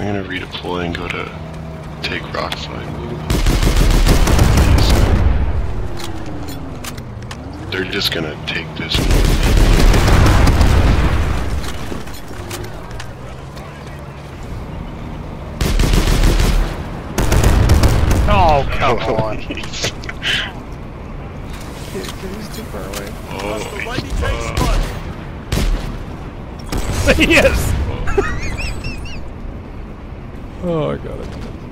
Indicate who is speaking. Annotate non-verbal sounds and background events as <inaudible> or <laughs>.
Speaker 1: redeploy and go to take rock fight. They're just gonna take this one.
Speaker 2: Oh, come <laughs> on.
Speaker 3: Dude, he's too far away.
Speaker 1: oh, uh, <laughs>
Speaker 2: yes!
Speaker 3: Oh, I got it.